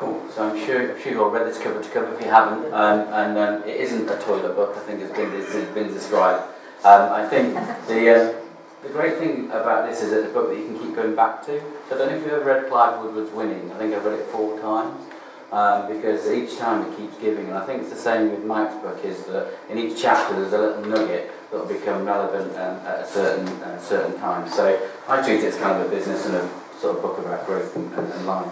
Cool. So I'm sure, I'm sure you've all read this cover to cover if you haven't. Um, and um, it isn't a toilet book, I think it's been, it's been described. Um, I think the, uh, the great thing about this is it's a book that you can keep going back to. So I don't know if you've ever read Clive Woodward's Winning. I think I've read it four times. Um, because each time it keeps giving, and I think it's the same with Mike's book, is that in each chapter there's a little nugget that will become relevant um, at a certain uh, certain time. So I treat it as kind of a business and a sort of book about growth and, and, and life.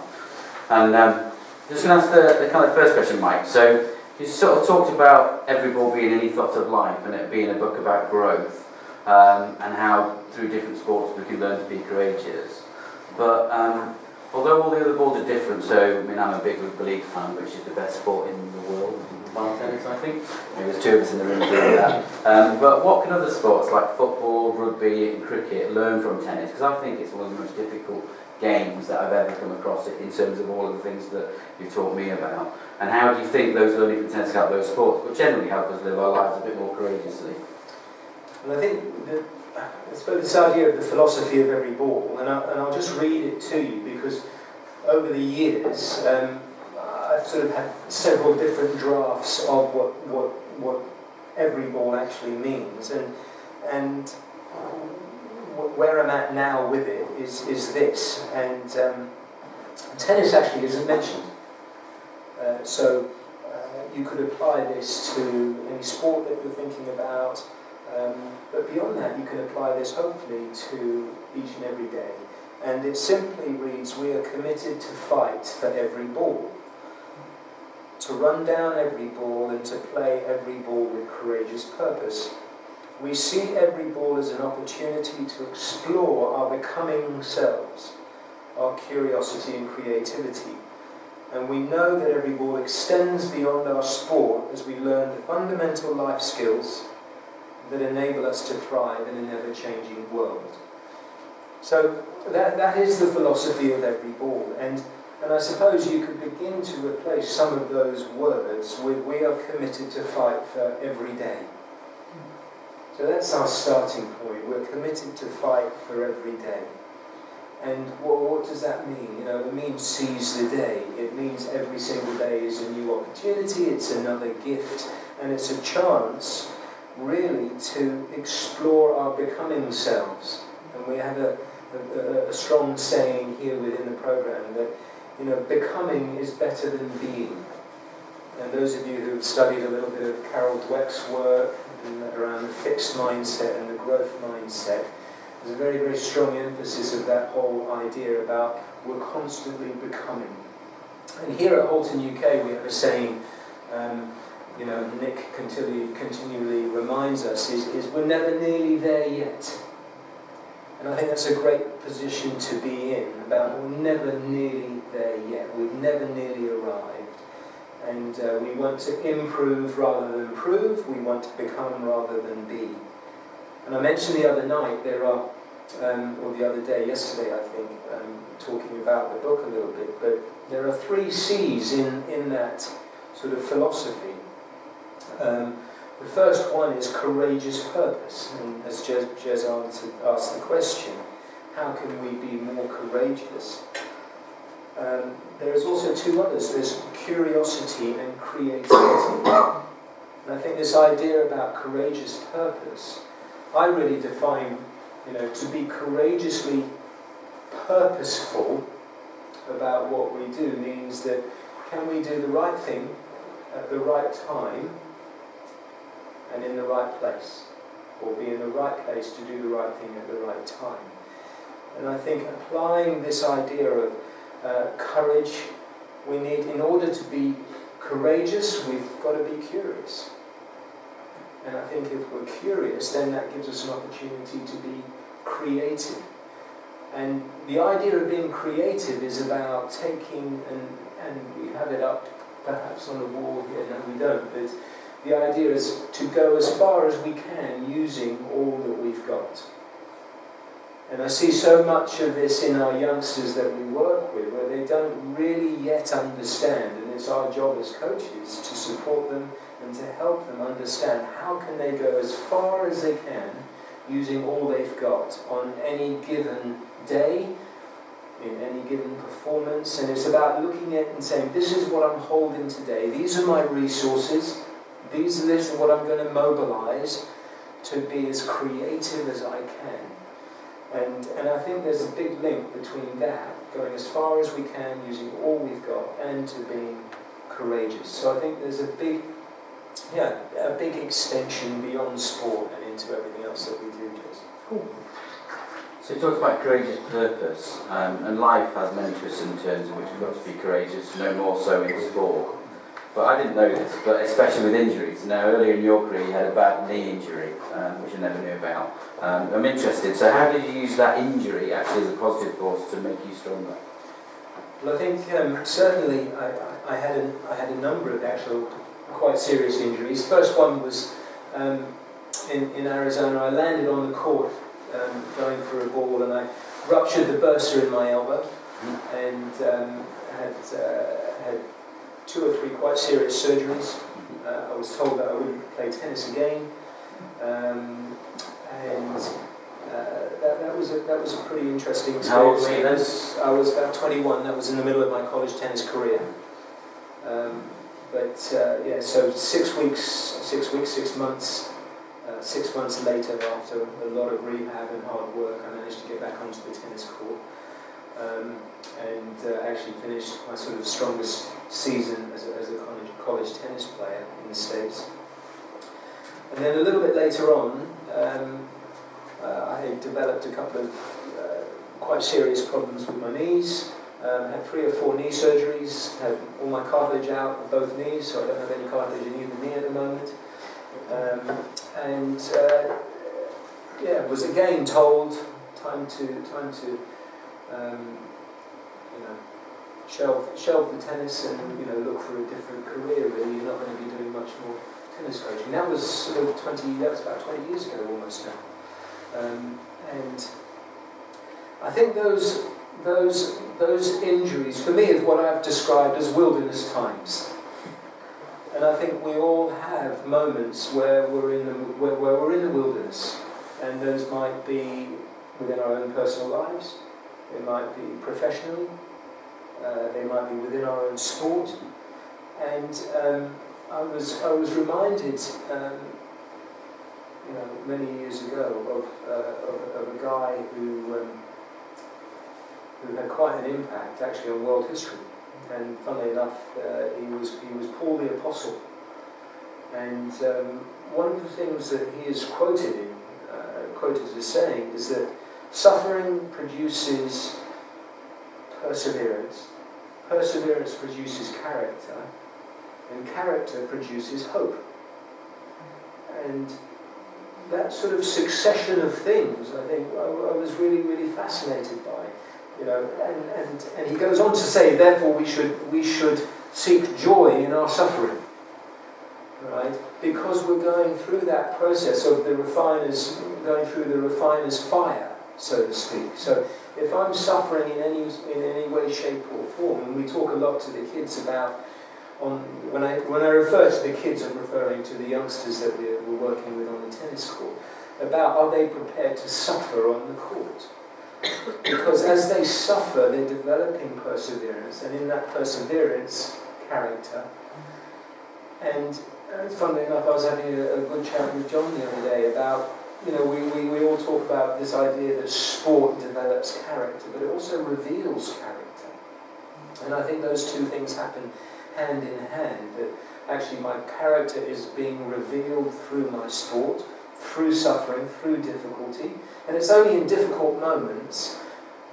And um, just going to ask the, the kind of first question, Mike. So you sort of talked about every ball being any thought of life and it being a book about growth um, and how through different sports we can learn to be courageous. But um, although all the other balls are different, so I mean I'm a big rugby league fan, which is the best sport in the world, tennis I think. Maybe there's two of us in the room doing that. Um, but what can other sports like football, rugby, and cricket learn from tennis? Because I think it's one of the most difficult games that I've ever come across in terms of all of the things that you've taught me about. And how do you think those learning from tennis help those sports, but generally help us live our lives a bit more courageously? And I think that I suppose this idea of the philosophy of every ball, and, I, and I'll just read it to you because over the years um, I've sort of had several different drafts of what, what, what every ball actually means. And, and where I'm at now with it is, is this. And um, tennis actually isn't mentioned. Uh, so uh, you could apply this to any sport that you're thinking about. Um, but beyond that, you can apply this hopefully to each and every day. And it simply reads, we are committed to fight for every ball. To run down every ball and to play every ball with courageous purpose. We see every ball as an opportunity to explore our becoming selves, our curiosity and creativity. And we know that every ball extends beyond our sport as we learn the fundamental life skills that enable us to thrive in an ever changing world. So that, that is the philosophy of every ball. And, and I suppose you could begin to replace some of those words with we are committed to fight for every day. So that's our starting point. We're committed to fight for every day. And what, what does that mean? You know, it means seize the day. It means every single day is a new opportunity, it's another gift, and it's a chance, really, to explore our becoming selves. And we have a, a, a strong saying here within the program that, you know, becoming is better than being. And those of you who have studied a little bit of Carol Dweck's work around the fixed mindset and the growth mindset. There's a very, very strong emphasis of that whole idea about we're constantly becoming. And here at Halton UK, we have a saying, um, you know, Nick continually, continually reminds us, is, is we're never nearly there yet. And I think that's a great position to be in, about we're never nearly there yet. We've never nearly arrived. And uh, we want to improve rather than prove. We want to become rather than be. And I mentioned the other night, there are, um, or the other day, yesterday I think, um, talking about the book a little bit, but there are three C's in, in that sort of philosophy. Um, the first one is courageous purpose. And as Jez, Jez asked the question, how can we be more courageous? Um, there is also two others. There's curiosity and creativity. And I think this idea about courageous purpose, I really define, you know, to be courageously purposeful about what we do means that can we do the right thing at the right time and in the right place? Or be in the right place to do the right thing at the right time? And I think applying this idea of uh, courage. We need, in order to be courageous, we've got to be curious. And I think if we're curious, then that gives us an opportunity to be creative. And the idea of being creative is about taking, and, and we have it up perhaps on the wall here, no we don't, but the idea is to go as far as we can using all that we've got. And I see so much of this in our youngsters that we work with, where they don't really yet understand, and it's our job as coaches to support them and to help them understand how can they go as far as they can using all they've got on any given day in any given performance, and it's about looking at and saying, this is what I'm holding today, these are my resources, these are this what I'm going to mobilize to be as creative as I can. And, and I think there's a big link between that, going as far as we can, using all we've got, and to being courageous. So I think there's a big, yeah, a big extension beyond sport and into everything else that we do, Jason. Cool. So he talks about courageous purpose, um, and life has many twists and turns in which we've got to be courageous, no more so in sport. But I didn't know this, but especially with injuries. Now, earlier in your career, you had a bad knee injury, um, which I never knew about. Um, I'm interested, so how did you use that injury actually as a positive force to make you stronger? Well, I think um, certainly I, I, had a, I had a number of actual quite serious injuries. First one was um, in, in Arizona. I landed on the court um, going for a ball and I ruptured the bursa in my elbow mm-hmm. and um, had, uh, had two or three quite serious surgeries. Uh, I was told that I wouldn't play tennis again. Um, and uh, that, that, was a, that was a pretty interesting experience. How old were you then? I was about 21. That was in the middle of my college tennis career. Um, but uh, yeah, so six weeks, six weeks, six months, uh, six months later, after a lot of rehab and hard work, I managed to get back onto the tennis court um, and uh, actually finished my sort of strongest season as a, as a college, college tennis player in the States. And then a little bit later on, um, uh, I developed a couple of uh, quite serious problems with my knees. Um, had three or four knee surgeries, had all my cartilage out of both knees, so I don't have any cartilage in either knee at the moment. Um, and uh, yeah, was again told time to time to um, you know shelve shelve the tennis and you know look for a different career. Really, you're not going to be doing much more tennis coaching. That was sort of 20. That was about 20 years ago almost now. Um, and I think those those, those injuries, for me, is what I've described as wilderness times. And I think we all have moments where we're in the, where, where we're in the wilderness. And those might be within our own personal lives, they might be professionally, uh, they might be within our own sport. And um, I, was, I was reminded, um, you know, many years ago of, uh, of, of, a guy who um, who had quite an impact actually on world history. And funnily enough, uh, he, was, he was Paul the Apostle. And um, one of the things that he is quoted in, uh, quoted as saying, is that suffering produces perseverance, perseverance produces character, and character produces hope. And that sort of succession of things, I think, I, I was really, really fascinated by. You know, and, and, and he goes on to say, therefore, we should, we should seek joy in our suffering. Right? Because we're going through that process of the refiner's, going through the refiner's fire, so to speak. So if I'm suffering in any, in any way, shape, or form, and we talk a lot to the kids about, on, when, I, when I refer to the kids, I'm referring to the youngsters that we're, we're working with on the tennis court, about are they prepared to suffer on the court? Because as they suffer, they're developing perseverance, and in that perseverance, character. And uh, funnily enough, I was having a, a, good chat with John the other day about, you know, we, we, we all talk about this idea that sport develops character, but it also reveals character. And I think those two things happen hand in hand, that actually my character is being revealed through my sport, through suffering, through difficulty. And it's only in difficult moments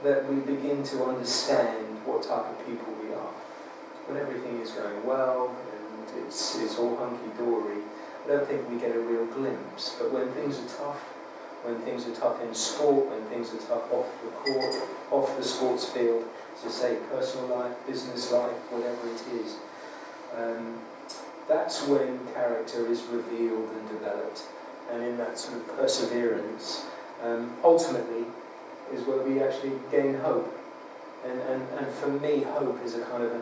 that we begin to understand what type of people we are. When everything is going well and it's, it's all hunky-dory, I don't think we get a real glimpse. But when things are tough, when things are tough in sport, when things are tough off the court, off the sports field, to say personal life, business life, whatever it is, um, that's when character is revealed and developed and in that sort of perseverance, um, ultimately is where we actually gain hope. And, and, and for me, hope is a kind of